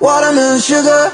Watermelon sugar.